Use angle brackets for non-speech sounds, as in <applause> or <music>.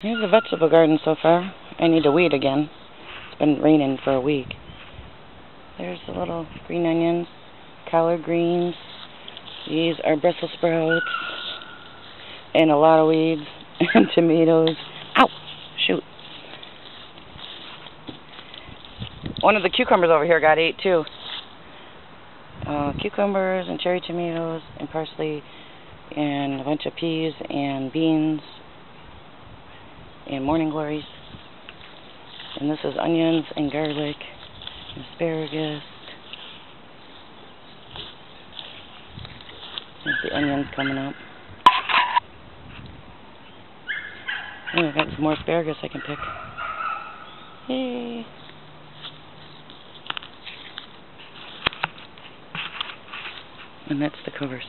Here's the vegetable garden so far. I need to weed again. It's been raining for a week. There's the little green onions, collard greens. These are Brussels sprouts. And a lot of weeds. <laughs> And tomatoes. Ow! Shoot. One of the cucumbers over here got ate too. Uh, cucumbers and cherry tomatoes and parsley and a bunch of peas and beans and morning glories. And this is onions and garlic and asparagus. There's the onions coming up. Oh, I got some more asparagus I can pick. Yay! And that's the covers.